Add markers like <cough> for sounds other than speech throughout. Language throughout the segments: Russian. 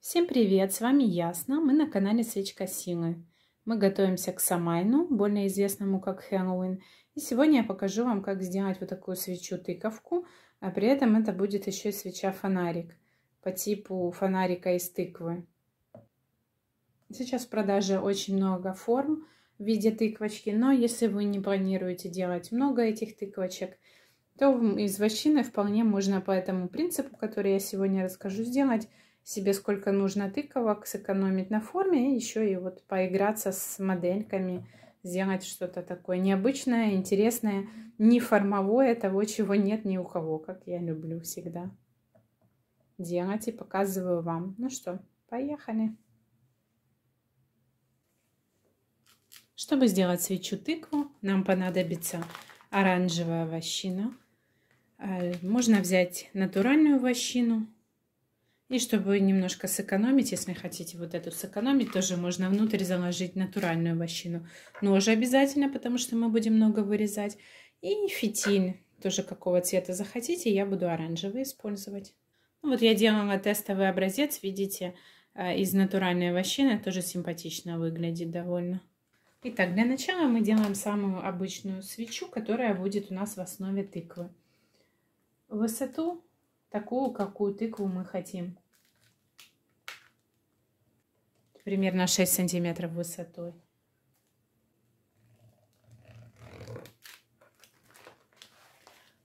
Всем привет! С вами Ясна. Мы на канале Свечка Силы. Мы готовимся к Самайну, более известному как Хэллоуин. И сегодня я покажу вам, как сделать вот такую свечу-тыковку, а при этом это будет еще и свеча-фонарик по типу фонарика из тыквы. Сейчас в продаже очень много форм в виде тыквочки, но если вы не планируете делать много этих тыквочек, то из вощины вполне можно по этому принципу, который я сегодня расскажу, сделать себе сколько нужно тыковок, сэкономить на форме и еще и вот поиграться с модельками, сделать что-то такое необычное, интересное, не формовое, того, чего нет ни у кого, как я люблю всегда делать и показываю вам. Ну что, поехали! Чтобы сделать свечу тыкву, нам понадобится оранжевая вощина. Э, можно взять натуральную вощину, и чтобы немножко сэкономить, если хотите вот эту сэкономить, тоже можно внутрь заложить натуральную вощину. Нож обязательно, потому что мы будем много вырезать. И фитиль, тоже какого цвета захотите, я буду оранжевый использовать. Ну, вот я делала тестовый образец, видите, э, из натуральной вощины, тоже симпатично выглядит довольно. Итак, для начала мы делаем самую обычную свечу, которая будет у нас в основе тыквы. Высоту такую, какую тыкву мы хотим. Примерно 6 сантиметров высотой.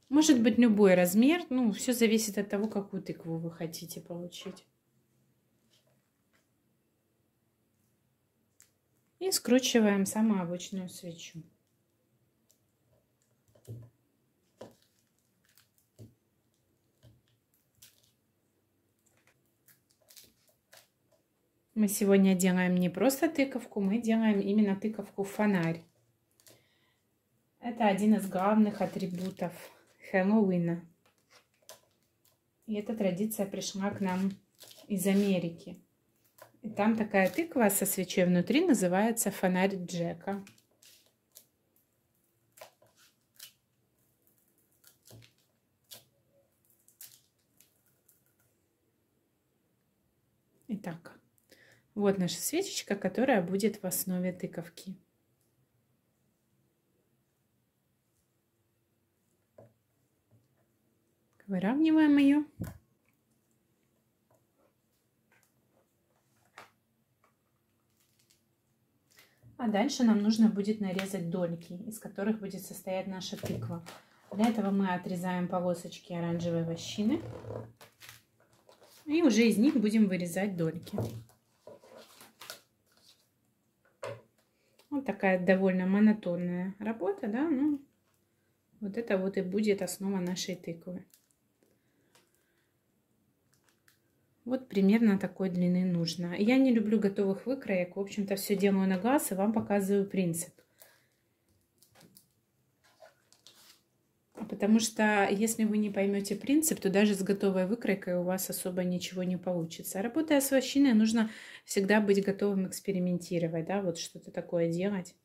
Может быть любой размер, ну, все зависит от того, какую тыкву вы хотите получить. И скручиваем самую обычную свечу. Мы сегодня делаем не просто тыковку, мы делаем именно тыковку фонарь. Это один из главных атрибутов Хэллоуина. И эта традиция пришла к нам из Америки. И там такая тыква со свечой внутри называется фонарь Джека. Итак, вот наша свечечка, которая будет в основе тыковки. Выравниваем ее. А дальше нам нужно будет нарезать дольки, из которых будет состоять наша тыква. Для этого мы отрезаем полосочки оранжевой вощины. И уже из них будем вырезать дольки. Такая довольно монотонная работа, да, ну, вот это вот и будет основа нашей тыквы. Вот примерно такой длины нужно. Я не люблю готовых выкроек, в общем-то все делаю на глаз и вам показываю принцип. Потому что если вы не поймете принцип, то даже с готовой выкройкой у вас особо ничего не получится. Работая с вощиной, нужно всегда быть готовым экспериментировать, да, вот что-то такое делать.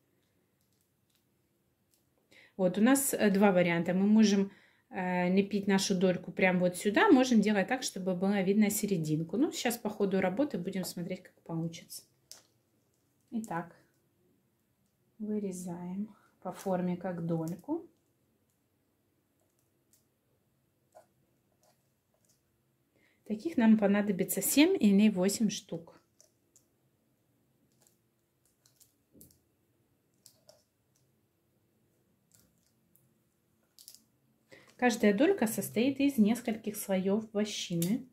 Вот у нас э, два варианта. Мы можем э, лепить нашу дольку прямо вот сюда, можем делать так, чтобы было видно серединку. Ну, сейчас по ходу работы будем смотреть, как получится. Итак, вырезаем по форме как дольку. Таких нам понадобится 7 или 8 штук. Каждая долька состоит из нескольких слоев вощины.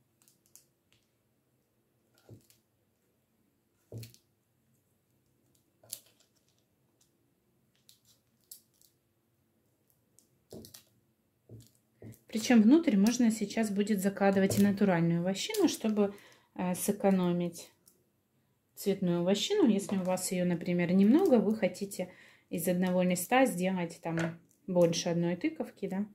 Причем внутрь можно сейчас будет закладывать и натуральную вощину, чтобы э, сэкономить цветную вощину. Если у вас ее, например, немного, вы хотите из одного листа сделать там больше одной тыковки, да.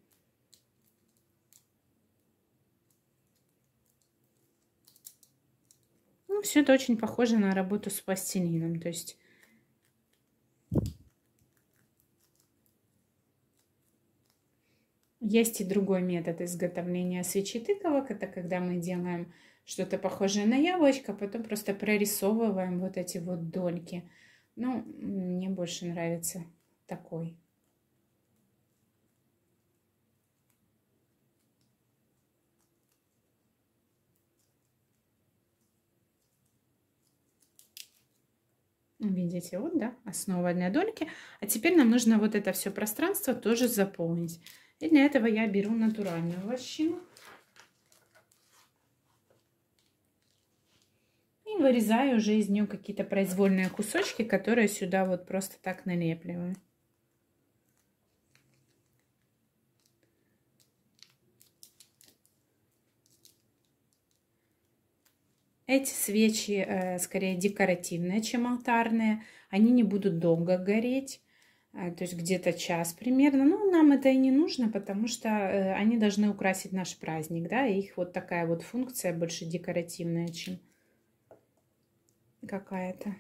Ну, все это очень похоже на работу с пластилином. То есть Есть и другой метод изготовления свечи тыковок. Это когда мы делаем что-то похожее на яблочко, потом просто прорисовываем вот эти вот дольки. Ну, мне больше нравится такой. Видите, вот, да, основа для дольки. А теперь нам нужно вот это все пространство тоже заполнить. И для этого я беру натуральную вощину. И вырезаю уже из нее какие-то произвольные кусочки, которые сюда вот просто так налепливаю. Эти свечи э, скорее декоративные, чем алтарные. Они не будут долго гореть, то есть где-то час примерно. Но нам это и не нужно, потому что э, они должны украсить наш праздник. Да? Их вот такая вот функция больше декоративная, чем какая-то.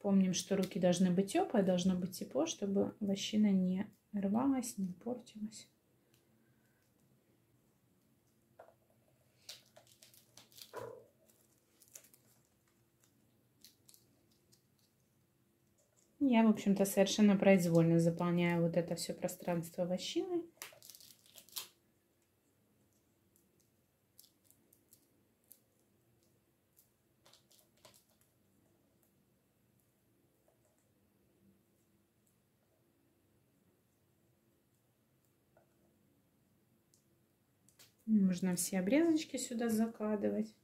Помним, что руки должны быть теплые, должно быть тепло, чтобы вощина не рвалась, не портилась. Я, в общем-то, совершенно произвольно заполняю вот это все пространство вощиной. Можно все обрезочки сюда закладывать.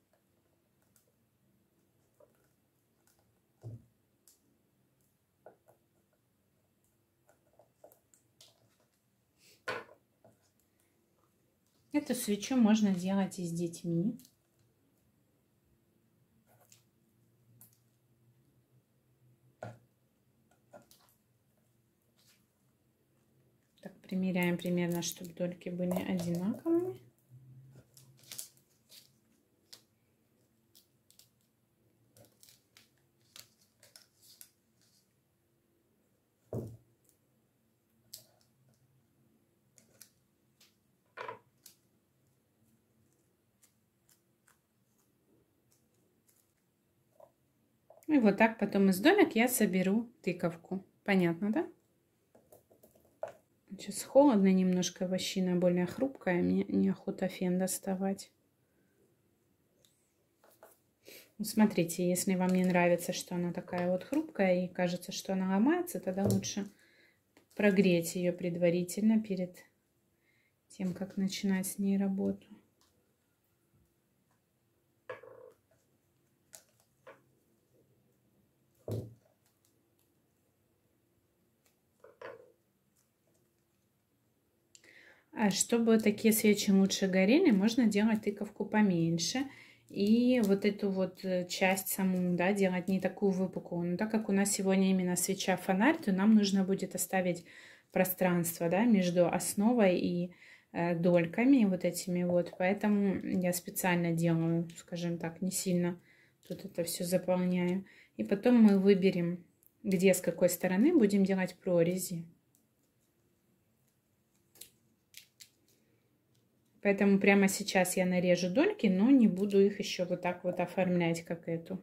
Эту свечу можно делать и с детьми. Так, примеряем примерно, чтобы дольки были одинаковыми. И вот так потом из домик я соберу тыковку. Понятно, да? Сейчас холодно немножко, вощина более хрупкая, мне неохота фен доставать. Ну, смотрите, если вам не нравится, что она такая вот хрупкая и кажется, что она ломается, тогда лучше прогреть ее предварительно перед тем, как начинать с ней работу. Чтобы такие свечи лучше горели, можно делать тыковку поменьше. И вот эту вот э, часть саму, да, делать не такую выпуклую. Но так как у нас сегодня именно свеча-фонарь, то нам нужно будет оставить пространство, да, между основой и э, дольками вот этими вот. Поэтому я специально делаю, скажем так, не сильно тут это все заполняю. И потом мы выберем, где, с какой стороны будем делать прорези. Поэтому прямо сейчас я нарежу дольки, но не буду их еще вот так вот оформлять, как эту.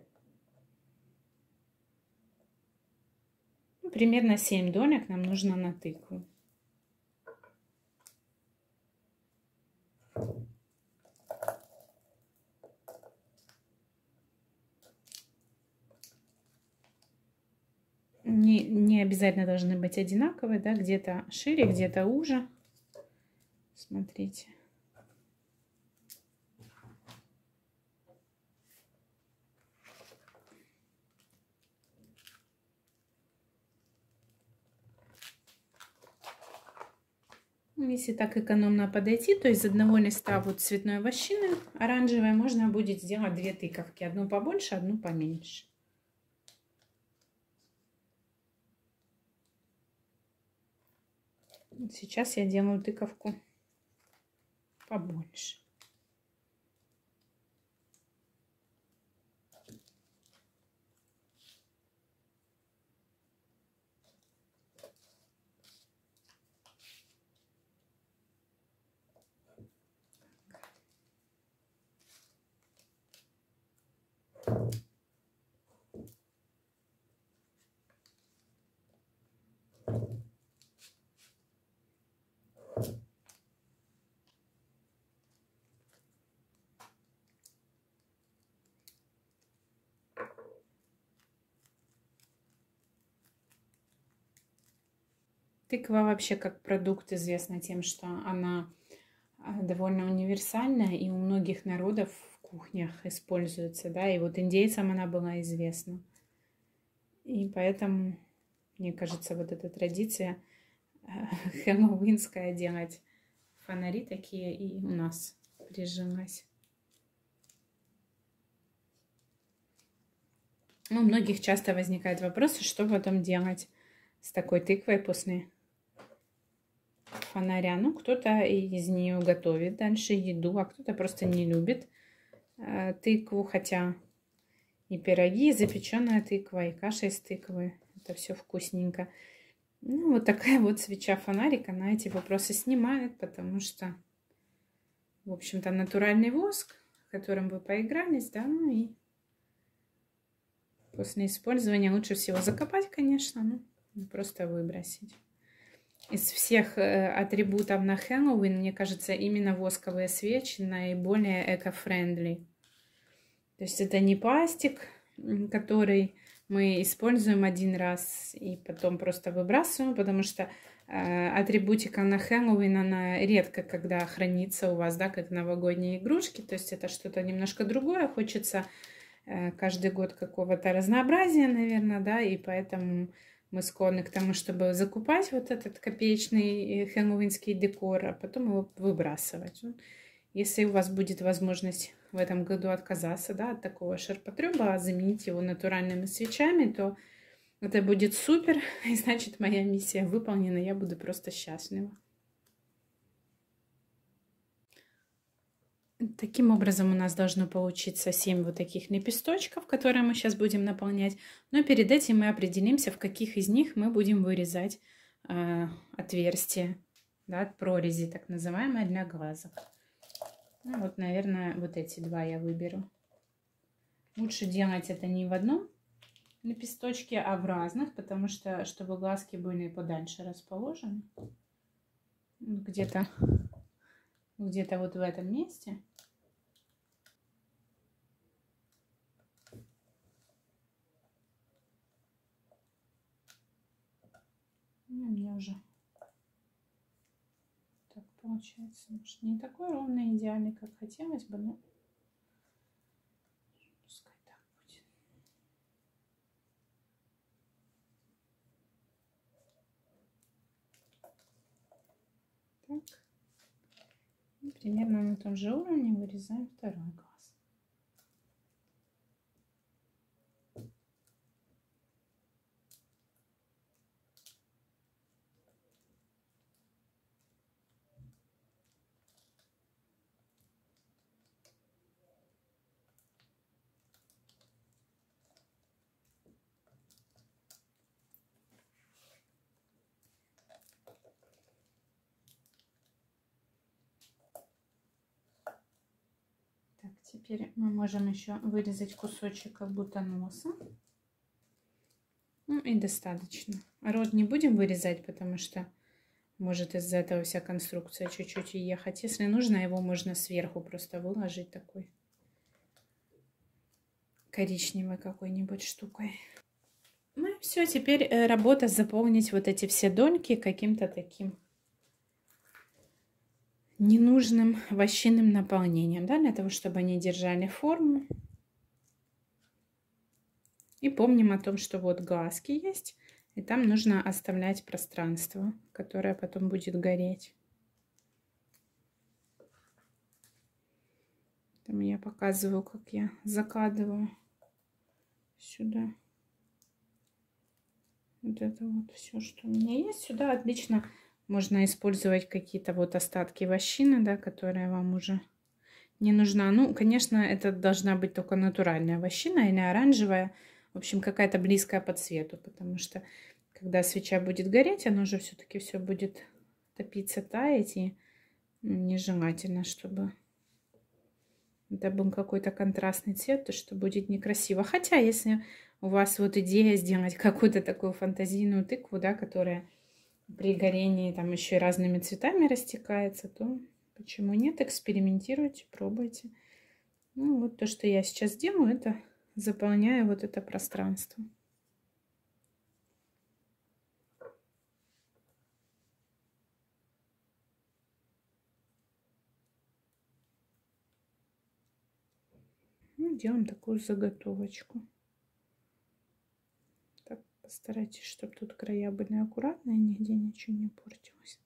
Примерно 7 долек нам нужно на тыкву. Не, не обязательно должны быть одинаковые, да, где-то шире, где-то уже. Смотрите. Если так экономно подойти, то из одного листа вот цветной вощины оранжевой можно будет сделать две тыковки. Одну побольше, одну поменьше. Сейчас я делаю тыковку побольше. Тыква вообще как продукт известна тем, что она а, довольно универсальная и у многих народов в кухнях используется, да, и вот индейцам она была известна. И поэтому, мне кажется, вот эта традиция э, <laughs> хэллоуинская делать фонари такие и у нас прижилась. Ну, у многих часто возникает вопрос, что потом делать с такой тыквой после фонаря. Ну, кто-то из нее готовит дальше еду, а кто-то просто не любит э, тыкву, хотя и пироги, и запеченная тыква, и каша из тыквы. Это все вкусненько. Ну, вот такая вот свеча-фонарик, она эти вопросы снимает, потому что, в общем-то, натуральный воск, которым вы поигрались, да, ну и после использования лучше всего закопать, конечно, ну, просто выбросить. Из всех э, атрибутов на Хэллоуин, мне кажется, именно восковые свечи наиболее эко-френдли. То есть это не пластик, который мы используем один раз и потом просто выбрасываем, потому что э, атрибутика на Хэллоуин, она редко когда хранится у вас, да, как новогодние игрушки, то есть это что-то немножко другое, хочется э, каждый год какого-то разнообразия, наверное, да, и поэтому мы склонны к тому, чтобы закупать вот этот копеечный э, хэллоуинский декор, а потом его выбрасывать. Ну, если у вас будет возможность в этом году отказаться да, от такого ширпотреба, а заменить его натуральными свечами, то это будет супер, <laughs> и значит моя миссия выполнена, я буду просто счастлива. Таким образом у нас должно получиться 7 вот таких лепесточков, которые мы сейчас будем наполнять. Но перед этим мы определимся, в каких из них мы будем вырезать э, отверстия, да, прорези, так называемые, для глазок. Ну, вот, наверное, вот эти два я выберу. Лучше делать это не в одном лепесточке, а в разных, потому что, чтобы глазки были подальше расположены. Где-то где-то вот в этом месте. Ну, у меня уже так получается. Может, не такой ровный, идеальный, как хотелось бы, но пускай так будет. Примерно на том же уровне вырезаем второй глаз. Теперь мы можем еще вырезать кусочек как будто носа. Ну и достаточно. Рот не будем вырезать, потому что может из-за этого вся конструкция чуть-чуть ехать. Если нужно, его можно сверху просто выложить такой коричневой какой-нибудь штукой. Ну и все, теперь э, работа заполнить вот эти все доньки каким-то таким ненужным вощинным наполнением, да, для того, чтобы они держали форму. И помним о том, что вот глазки есть, и там нужно оставлять пространство, которое потом будет гореть. Там я показываю, как я закладываю сюда. Вот это вот все, что у меня есть. Сюда отлично можно использовать какие-то вот остатки вощины, да, которая вам уже не нужна. Ну, конечно, это должна быть только натуральная вощина или оранжевая. В общем, какая-то близкая по цвету, потому что когда свеча будет гореть, она уже все-таки все будет топиться, таять. И нежелательно, чтобы это был какой-то контрастный цвет, то что будет некрасиво. Хотя, если у вас вот идея сделать какую-то такую фантазийную тыкву, да, которая при горении там еще и разными цветами растекается, то почему нет? Экспериментируйте, пробуйте. Ну, вот то, что я сейчас делаю, это заполняю вот это пространство. Ну, делаем такую заготовочку. Постарайтесь, чтобы тут края были аккуратные, нигде ничего не портилось.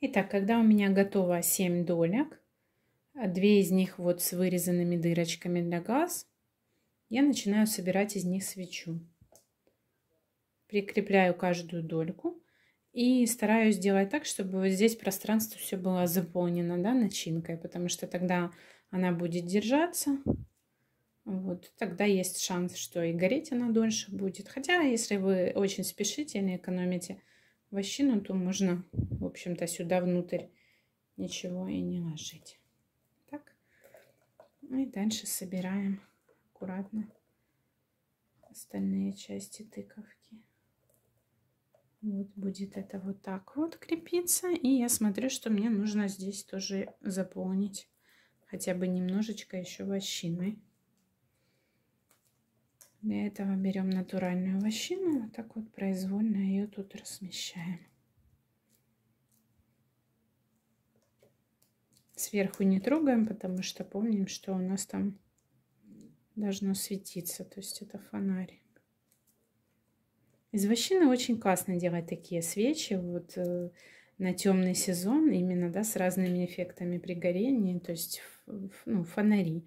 Итак, когда у меня готово 7 долек, две из них вот с вырезанными дырочками для газ, я начинаю собирать из них свечу. Прикрепляю каждую дольку и стараюсь сделать так, чтобы вот здесь пространство все было заполнено да, начинкой, потому что тогда она будет держаться. Вот, тогда есть шанс, что и гореть она дольше будет. Хотя, если вы очень спешите или экономите вощину, то можно, в общем-то, сюда внутрь ничего и не ложить. Так. И дальше собираем аккуратно остальные части тыковки. Вот будет это вот так вот крепиться. И я смотрю, что мне нужно здесь тоже заполнить хотя бы немножечко еще вощиной. Для этого берем натуральную вощину, вот так вот произвольно ее тут размещаем. Сверху не трогаем, потому что помним, что у нас там должно светиться, то есть это фонарик. Из вощины очень классно делать такие свечи вот э, на темный сезон, именно да, с разными эффектами при горении, то есть ну, фонари.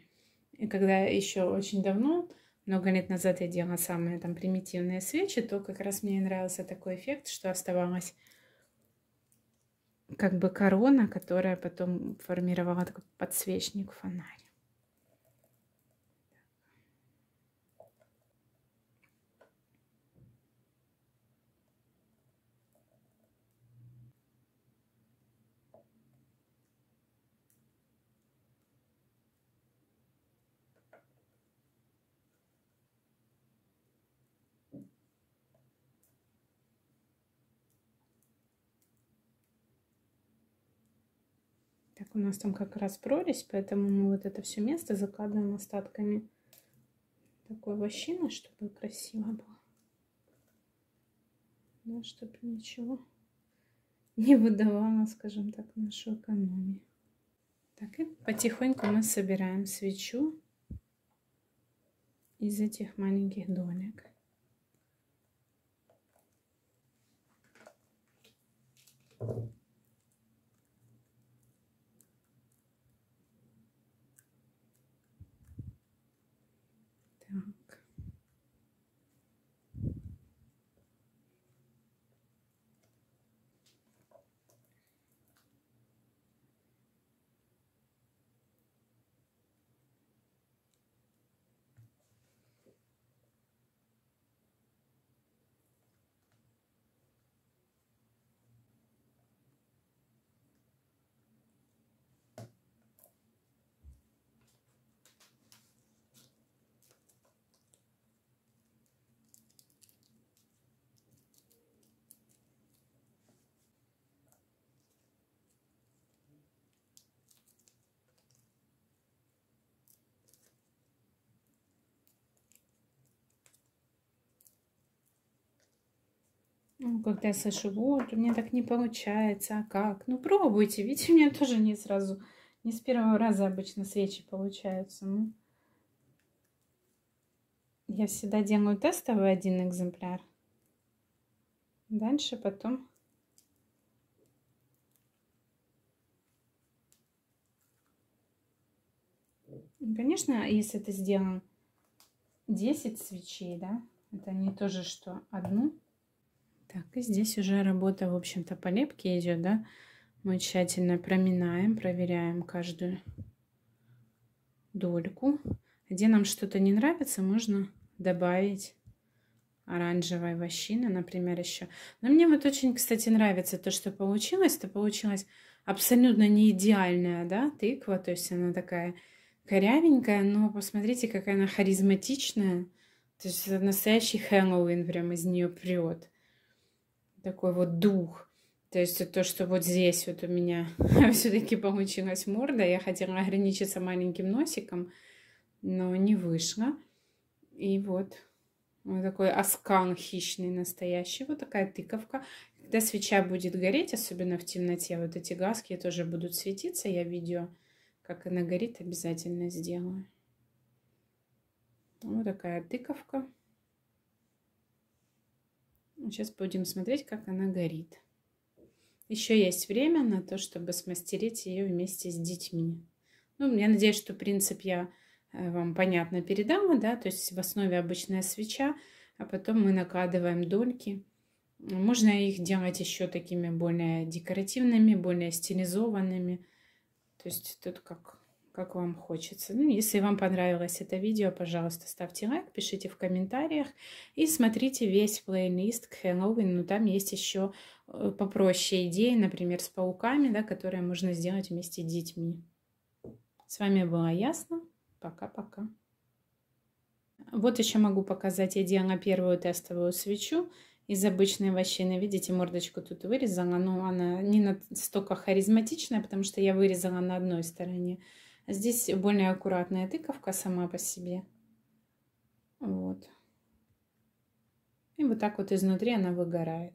И когда еще очень давно много лет назад я делала самые там примитивные свечи, то как раз мне нравился такой эффект, что оставалась как бы корона, которая потом формировала такой подсвечник, фонарь. У нас там как раз прорезь, поэтому мы вот это все место закладываем остатками такой вощины, чтобы красиво было. Да, чтобы ничего не выдавало, скажем так, нашу экономию. Так, и потихоньку мы собираем свечу из этих маленьких долек. Ну, когда слышу, вот, у меня так не получается, а как? Ну, пробуйте, видите, у меня тоже не сразу, не с первого раза обычно свечи получаются. Ну, я всегда делаю тестовый один экземпляр. Дальше потом Конечно, если ты сделал 10 свечей, да, это не то же, что одну. Так, и здесь уже работа, в общем-то, по лепке идет, да. Мы тщательно проминаем, проверяем каждую дольку. Где нам что-то не нравится, можно добавить оранжевой вощины, например, еще. Но мне вот очень, кстати, нравится то, что получилось. Это получилось абсолютно не идеальная, да, тыква. То есть она такая корявенькая, но посмотрите, какая она харизматичная. То есть настоящий Хэллоуин прям из нее прет такой вот дух. То есть то, что вот здесь вот у меня <laughs> все-таки получилась морда, я хотела ограничиться маленьким носиком, но не вышло. И вот, вот такой аскан хищный настоящий. Вот такая тыковка. Когда свеча будет гореть, особенно в темноте, вот эти глазки тоже будут светиться. Я видео, как она горит, обязательно сделаю. Вот такая тыковка. Сейчас будем смотреть, как она горит. Еще есть время на то, чтобы смастерить ее вместе с детьми. Ну, я надеюсь, что принцип я э, вам понятно передала, да, то есть в основе обычная свеча, а потом мы накладываем дольки. Можно их делать еще такими более декоративными, более стилизованными. То есть тут как как вам хочется. Ну, если вам понравилось это видео, пожалуйста, ставьте лайк, пишите в комментариях и смотрите весь плейлист к Хэллоуин. Ну, там есть еще э, попроще идеи, например, с пауками, да, которые можно сделать вместе с детьми. С вами была Ясно. Пока-пока. Вот еще могу показать. Я делала первую тестовую свечу из обычной вощины. Видите, мордочку тут вырезала, но она не настолько харизматичная, потому что я вырезала на одной стороне. Здесь более аккуратная тыковка сама по себе. Вот. И вот так вот изнутри она выгорает.